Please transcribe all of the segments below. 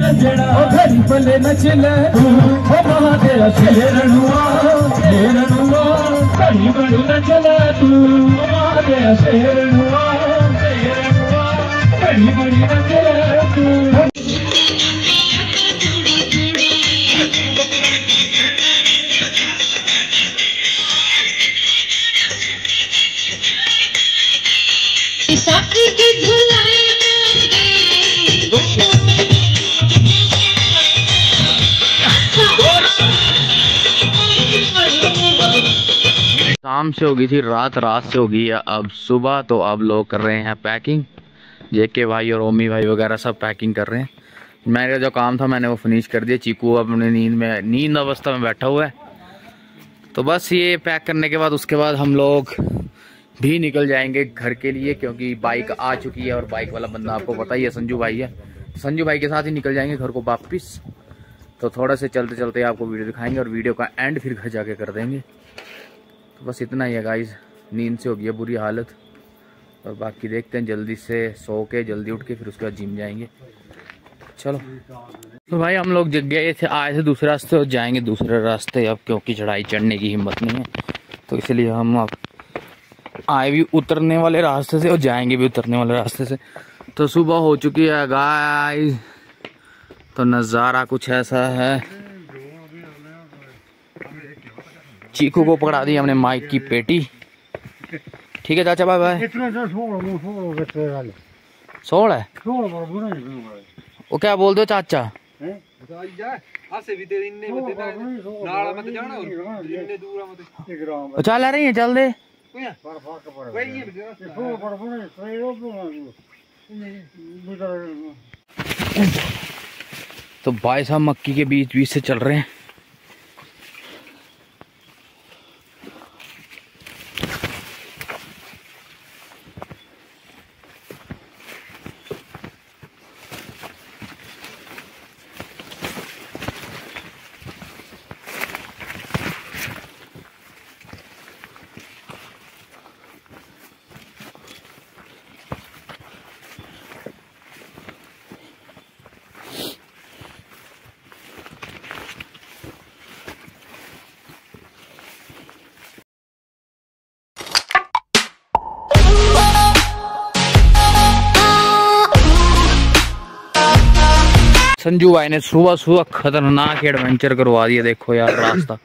ओ घड़ी पले नचले। तू ओ महादेव शेरणुआ शेरणुआ घड़ी बड़ी नचले तू। ओ महादेव शेरणुआ शेरणुआ घड़ी बड़ी नचले शाम से होगी थी रात रात से होगी है अब सुबह तो अब लोग कर रहे हैं पैकिंग जेके भाई और ओमी भाई वगैरह सब पैकिंग कर रहे हैं। मेरा जो काम था, मैंने वो फिनिश कर दिया। चीकू अपने नींद में, नींद अवस्था में बैठा हुआ है। तो बस ये पैक करने के बाद, उसके बाद हम लोग भी निकल जाएँगे घर के लिए, क्योंकि बाइक आ चुकी है और बाइक वाला बंदा आपको पता ही है, संजू भाई है। संजू भाई के साथ ही निकल जाएँगे घर को वापिस। तो थोड़ा से चलते चलते आपको वीडियो दिखाएँगे और वीडियो का एंड फिर घर जाके कर देंगे। तो बस इतना ही है गाइज़ नींद से हो गई है बुरी हालत। और बाकी देखते हैं, जल्दी से सो के, जल्दी उठ के, फिर उसके बाद जिम जाएँगे। चलो। तो भाई हम लोग जग गए थे, आए थे दूसरे रास्ते और जाएँगे दूसरे रास्ते अब, क्योंकि चढ़ाई चढ़ने की हिम्मत नहीं है। तो इसलिए हम अब आए भी उतरने वाले रास्ते से और जाएँगे भी उतरने वाले रास्ते से। तो सुबह हो चुकी है गाइस तो नज़ारा कुछ ऐसा है। चीकू को पकड़ा दी हमने माइक की पेटी। ठीक है चाचा बाय बाय बच्चे वाले सोल है? वो क्या बोल दो चाचा? है? हासे भी तेरे इन्ने मत नाला मत जाना और इन्ने दूर मत एक राम वो चल आ रही है। चल दे तो भाई साहब मक्की के बीच बीच से चल रहे हैं। संजू भाई ने सुबह सुबह खतरनाक एडवेंचर करवा दिया, देखो यार रास्ता।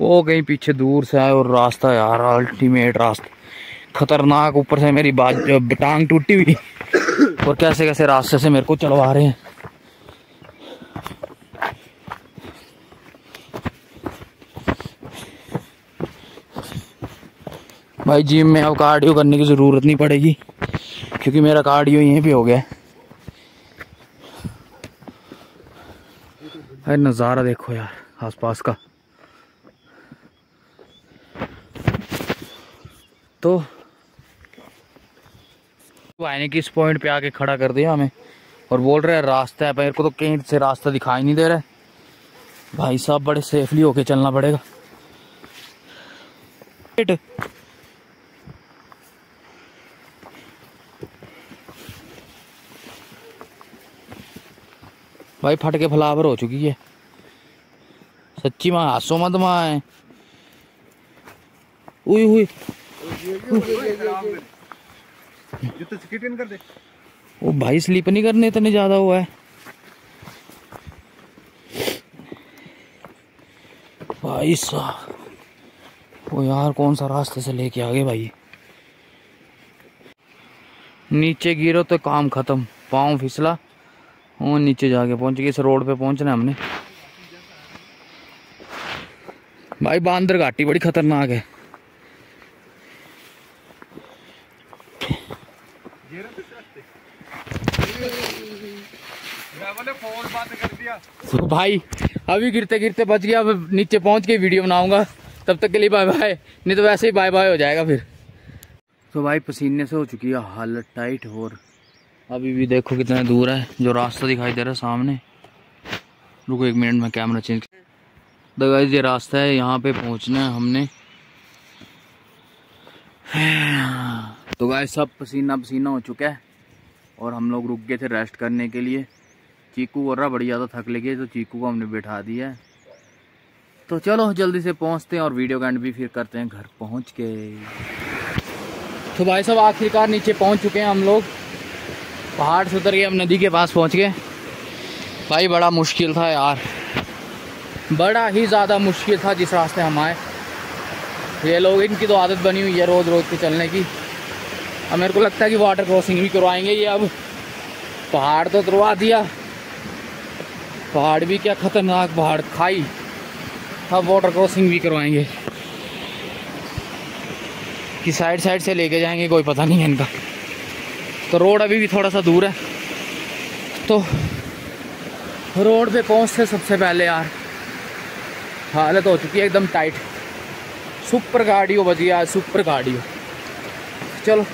वो कहीं पीछे दूर से आए और रास्ता यार अल्टीमेट रास्ता। खतरनाक ऊपर से मेरी बात, टांग टूटी हुई। और कैसे कैसे रास्ते से मेरे को चलवा रहे हैं। भाई जिम में अब कार्डियो करने की ज़रूरत नहीं पड़ेगी, क्योंकि मेरा कार्डियो यहीं पे हो गया। है अरे नज़ारा देखो यार, आसपास का। तो भाई ने किस पॉइंट पे आके खड़ा कर दिया हमें और बोल रहे हैं, रास्ता है मेरे को तो कहीं से रास्ता दिखाई नहीं दे रहा भाई साहब, बड़े सेफली होके चलना पड़ेगा। भाई फट के फलावर हो चुकी है। सच्ची माँ, हासो मत माँ। हुई दे वो भाई, स्लीप नहीं करने इतने ज़्यादा हुआ है। भाई साहब वो यार, कौन सा रास्ते से लेके आ गए भाई? नीचे गिरो तो काम खत्म, पाँव फिसला। और नीचे जाके पहुँच गए, इस रोड पे पहुँचना हमने। भाई बांदर घाटी, बड़ी खतरनाक है। तो भाई, अभी गिरते गिरते बच गया नीचे पहुँच के वीडियो बनाऊँगा। तब तक के लिए बाय बाय नहीं तो वैसे ही बाय बाय हो जाएगा फिर। तो भाई, पसीने से हो चुकी है, हालत टाइट और अभी भी देखो कितना दूर है, जो रास्ता दिखाई दे रहा है सामने। रुको एक मिनट, में कैमरा चेंज तो ये रास्ता है, यहाँ पे पहुँचना है हमने। तो गाइस सब पसीना पसीना हो चुका है, और हम लोग रुक गए थे रेस्ट करने के लिए। चीकू और रहा बड़ी ज़्यादा थक लगी तो चीकू को हमने बैठा दिया है। तो चलो, जल्दी से पहुँचते हैं और वीडियो का एंड भी फिर करते हैं, घर पहुँच के। तो भाई साहब, आखिरकार नीचे पहुँच चुके हैं हम लोग। पहाड़ से उतर के हम नदी के पास पहुँच गए। भाई, बड़ा मुश्किल था यार। बड़ा ही ज़्यादा मुश्किल था जिस रास्ते हम आए। ये लोग, इनकी तो आदत बनी हुई है रोज़ रोज़ के चलने की। अब मेरे को लगता है कि वाटर क्रॉसिंग भी करवाएँगे ये अब। पहाड़ तो उतरवा दिया। पहाड़ भी क्या खतरनाक पहाड़ खाई। अब वाटर क्रॉसिंग भी करवाएँगे। कि साइड साइड से लेके जाएँगे, कोई पता नहीं है इनका। तो रोड अभी भी थोड़ा सा दूर है। तो रोड पे पहुँचते सबसे पहले यार। हालत हो चुकी है एकदम टाइट सुपर गाड़ी हो बजी यार सुपर गाड़ी हो चलो।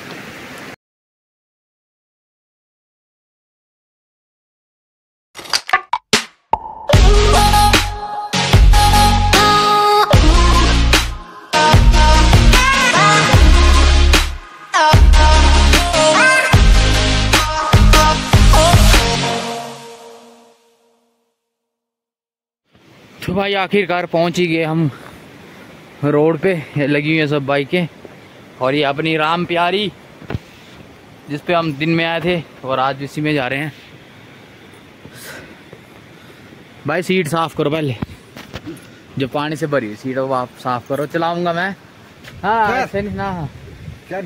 तो भाई आखिरकार पहुँच ही गए हम रोड पे लगी हुई है सब बाइकें। और ये अपनी राम प्यारी जिस पे हम दिन में आए थे और आज इसी में जा रहे हैं। भाई सीट साफ़ करो पहले। जो पानी से भरी हुई सीट है वो आप साफ़ करो। चलाऊँगा मैं। हाँ ऐसे नहीं ना क्या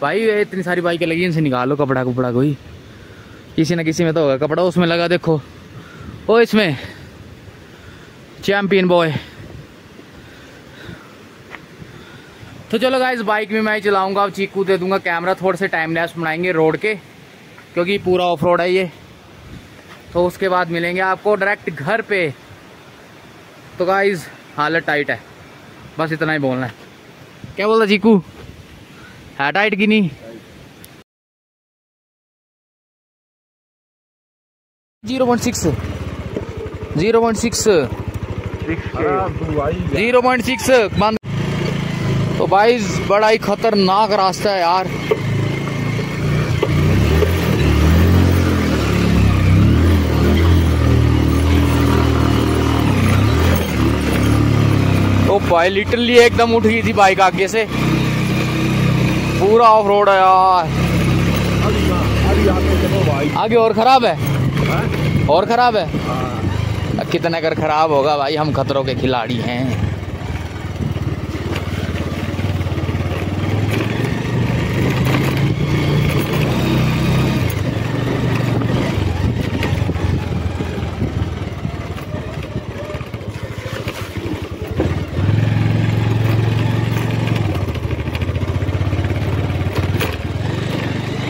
भाई इतनी सारी बाइकें लगी इनसे निकालो कपड़ा कुपड़ा कोई। किसी ना किसी में तो होगा कपड़ा उसमें लगा देखो। ओ इसमें। चैंपियन बॉय तो चलो गाइस बाइक में मैं चलाऊँगा। अब चीकू दे दूँगा कैमरा थोड़े से टाइम लैप्स बनाएँगे रोड के, क्योंकि पूरा ऑफ़ रोड है ये। तो उसके बाद मिलेंगे आपको डायरेक्ट घर पे। तो गाइस हालत टाइट है। बस इतना ही बोलना है। क्या बोलता चीकू? है टाइट की नहीं? Zero point six. Zero point six. Zero point six बंद। तो भाई बड़ा ही खतरनाक रास्ता है यार। तो भाई लिटरली एकदम उठ गई थी बाइक आगे से। पूरा ऑफ़ रोड है यार। आगे और खराब है? और खराब है? अब कितना अगर खराब होगा भाई हम खतरों के खिलाड़ी हैं।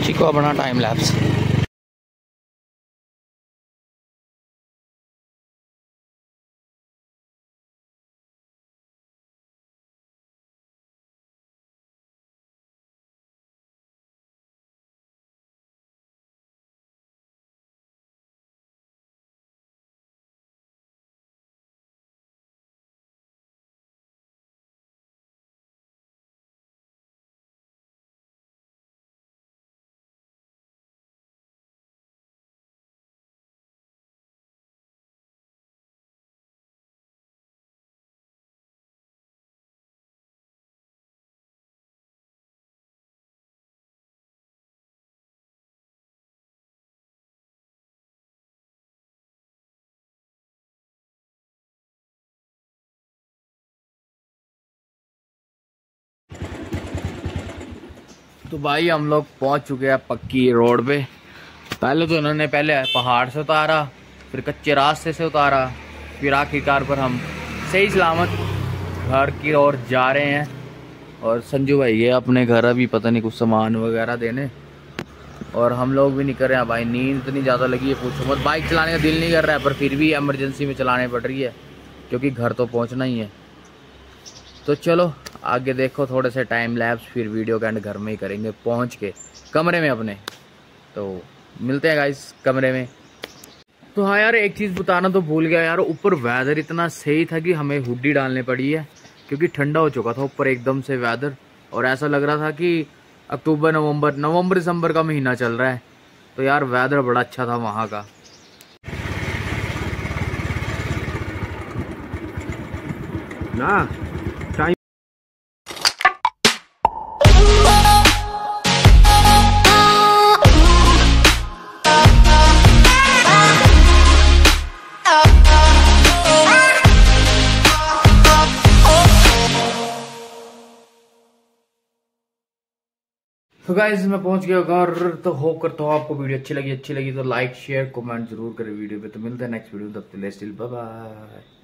चिको अपना टाइम लैप्स तो भाई हम लोग पहुँच चुके हैं पक्की रोड पे। पहले तो उन्होंने पहले पहाड़ से उतारा, फिर कच्चे रास्ते से उतारा, फिर आखिरकार पर हम सही सलामत घर की ओर जा रहे हैं। और संजू भाई, ये अपने घर अभी पता नहीं कुछ सामान वगैरह देने। और हम लोग भी नहीं कर रहे हैं भाई, नींद इतनी ज़्यादा लगी है, पूछो मत। बाइक चलाने का दिल नहीं कर रहा है, पर फिर भी एमरजेंसी में चलाने पड़ रही है, क्योंकि घर तो पहुँचना ही है। तो चलो, आगे देखो, थोड़े से टाइम लैब्स फिर वीडियो का एंड घर में ही करेंगे, पहुँच के कमरे में अपने। तो मिलते हैं गाइस कमरे में। तो हाँ यार, एक चीज़ बताना तो भूल गया यार, ऊपर वेदर इतना सही था कि हमें हुडी डालने पड़ी है, क्योंकि ठंडा हो चुका था ऊपर एकदम से वेदर और ऐसा लग रहा था कि अक्टूबर, नवंबर नवंबर, दिसंबर का महीना चल रहा है। तो यार वेदर बड़ा अच्छा था वहाँ का। ना। तो गाइज़ मैं पहुँच गया घर तो होप करता हूँ आपको वीडियो अच्छी लगी अच्छी लगी तो लाइक शेयर कमेंट ज़रूर करें वीडियो पे। तो मिलते हैं नेक्स्ट वीडियो तब तक स्टिल बाय बाय